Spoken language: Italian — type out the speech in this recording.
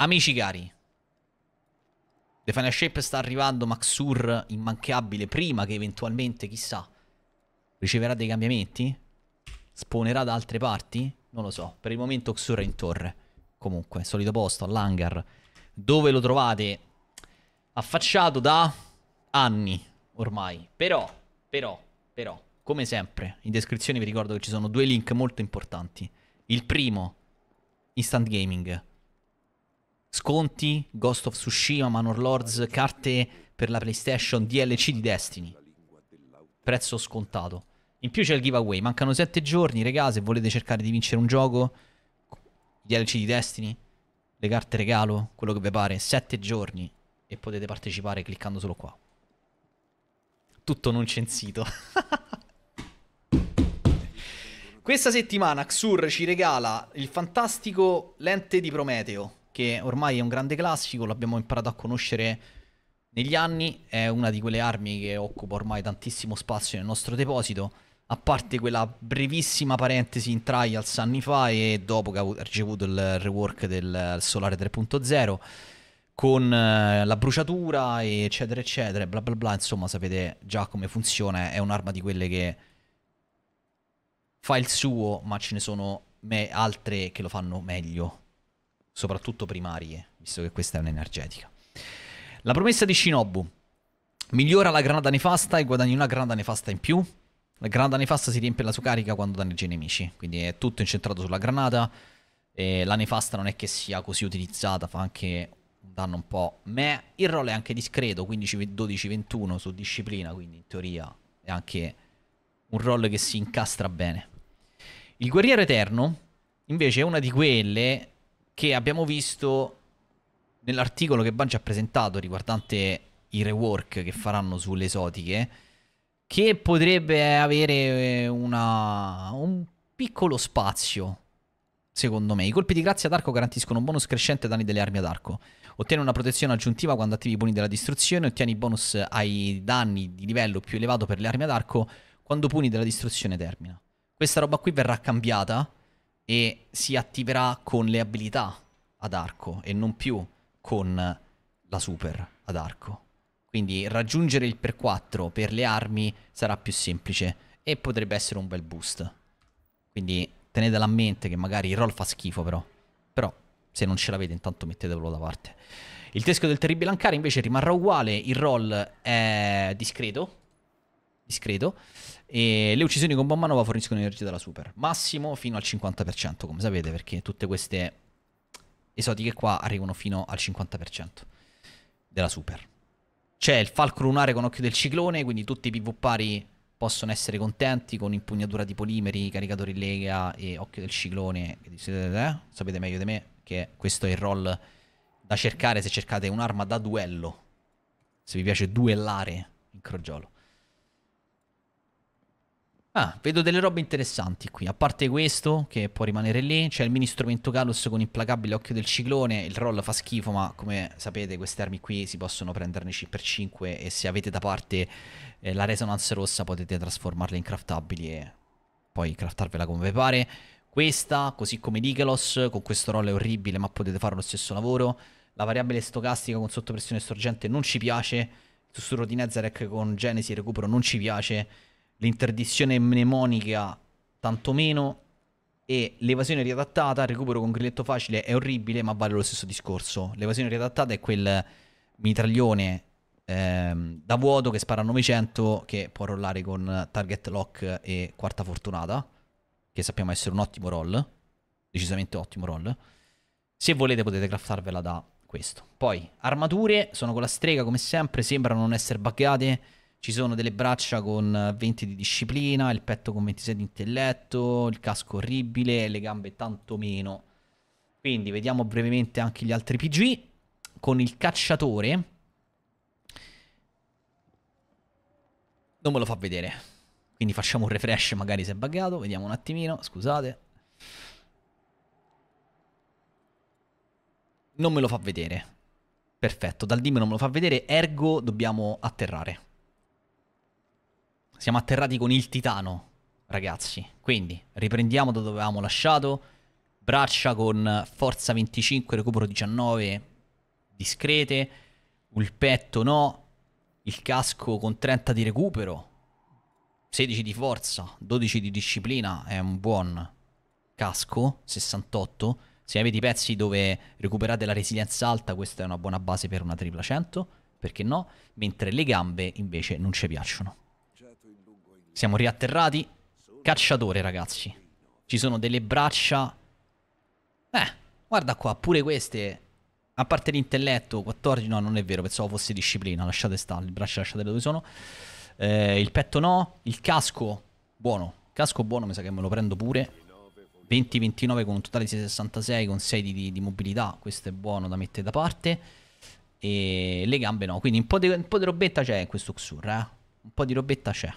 Amici cari, The Final Shape sta arrivando, Maxur immancabile prima che eventualmente, chissà, riceverà dei cambiamenti? Spawnerà da altre parti? Non lo so, per il momento Xur è in torre. Comunque, solito posto, all'hangar. Dove lo trovate? Affacciato da anni ormai. Però, però, però, come sempre, in descrizione vi ricordo che ci sono due link molto importanti. Il primo, Instant Gaming Sconti, Ghost of Tsushima, Manor Lords, carte per la PlayStation, DLC di Destiny. Prezzo scontato. In più c'è il giveaway, mancano 7 giorni, regà, se volete cercare di vincere un gioco, DLC di Destiny, le carte regalo, quello che vi pare, 7 giorni e potete partecipare cliccando solo qua. Tutto non censito. Questa settimana Xur ci regala il fantastico lente di Prometeo che ormai è un grande classico, l'abbiamo imparato a conoscere negli anni, è una di quelle armi che occupa ormai tantissimo spazio nel nostro deposito, a parte quella brevissima parentesi in trials anni fa e dopo che ha ricevuto il rework del Solare 3.0 con eh, la bruciatura eccetera eccetera bla bla bla insomma sapete già come funziona è un'arma di quelle che fa il suo ma ce ne sono altre che lo fanno meglio soprattutto primarie, visto che questa è un'energetica. La promessa di Shinobu. Migliora la granata nefasta e guadagni una granata nefasta in più. La granata nefasta si riempie la sua carica quando danneggia i nemici, quindi è tutto incentrato sulla granata. E la nefasta non è che sia così utilizzata, fa anche un danno un po' me. Il roll è anche discreto, 15-12-21 su disciplina, quindi in teoria è anche un roll che si incastra bene. Il guerriero eterno, invece, è una di quelle che abbiamo visto nell'articolo che Bungie ha presentato riguardante i rework che faranno sulle esotiche, che potrebbe avere eh, una, un piccolo spazio, secondo me. I colpi di grazia ad arco garantiscono un bonus crescente ai danni delle armi ad arco. Ottieni una protezione aggiuntiva quando attivi i puni della distruzione, ottieni bonus ai danni di livello più elevato per le armi ad arco quando puni della distruzione termina. Questa roba qui verrà cambiata e si attiverà con le abilità ad arco e non più con la super ad arco. Quindi raggiungere il per 4 per le armi sarà più semplice e potrebbe essere un bel boost. Quindi tenetela a mente che magari il roll fa schifo però. Però se non ce l'avete intanto mettetelo da parte. Il teschio del terribile Ankara invece rimarrà uguale, il roll è discreto. Discreto. E le uccisioni con bomba nova forniscono energia dalla super. Massimo fino al 50%, come sapete, perché tutte queste esotiche qua arrivano fino al 50% della super. C'è il falco lunare con occhio del ciclone, quindi tutti i PvPari possono essere contenti con impugnatura di polimeri, caricatori lega e occhio del ciclone. Eh? Sapete meglio di me che questo è il roll da cercare se cercate un'arma da duello. Se vi piace duellare in crogiolo. Ah, vedo delle robe interessanti qui. A parte questo, che può rimanere lì, c'è il mini strumento Galus con implacabile occhio del ciclone. Il roll fa schifo, ma come sapete, queste armi qui si possono prenderne 5x5 e se avete da parte eh, la resonance rossa potete trasformarle in craftabili e poi craftarvela come vi pare. Questa, così come Nikelos, con questo roll è orribile, ma potete fare lo stesso lavoro. La variabile stocastica con sottopressione sorgente non ci piace. Il sussurro di Nezarek con Genesi recupero non ci piace l'interdizione mnemonica tantomeno e l'evasione riadattata, il recupero con grilletto facile è orribile ma vale lo stesso discorso. L'evasione riadattata è quel mitraglione ehm, da vuoto che spara a 900 che può rollare con target lock e quarta fortunata, che sappiamo essere un ottimo roll, decisamente ottimo roll. Se volete potete craftarvela da questo. Poi, armature sono con la strega come sempre, sembrano non essere buggate ci sono delle braccia con 20 di disciplina, il petto con 26 di intelletto, il casco orribile, le gambe tanto meno. Quindi vediamo brevemente anche gli altri PG. Con il cacciatore... Non me lo fa vedere. Quindi facciamo un refresh magari se è buggato. Vediamo un attimino, scusate. Non me lo fa vedere. Perfetto, dal dim non me lo fa vedere, ergo dobbiamo atterrare. Siamo atterrati con il titano, ragazzi. Quindi, riprendiamo da dove avevamo lasciato. braccia con forza 25, recupero 19, discrete, il petto no, il casco con 30 di recupero, 16 di forza, 12 di disciplina, è un buon casco, 68. Se avete i pezzi dove recuperate la resilienza alta, questa è una buona base per una tripla 100, perché no? Mentre le gambe invece non ci piacciono. Siamo riatterrati. Cacciatore, ragazzi. Ci sono delle braccia... Eh, guarda qua, pure queste... A parte l'intelletto, 14... No, non è vero, pensavo fosse disciplina. Lasciate stare, le braccia lasciate dove sono. Eh, il petto no. Il casco, buono. Casco buono, mi sa che me lo prendo pure. 20-29 con un totale di 66 con 6 di, di, mobilità. Questo è buono da mettere da parte. E le gambe no. Quindi un po' di, un po di robetta c'è in questo Xur, eh. Un po' di robetta c'è.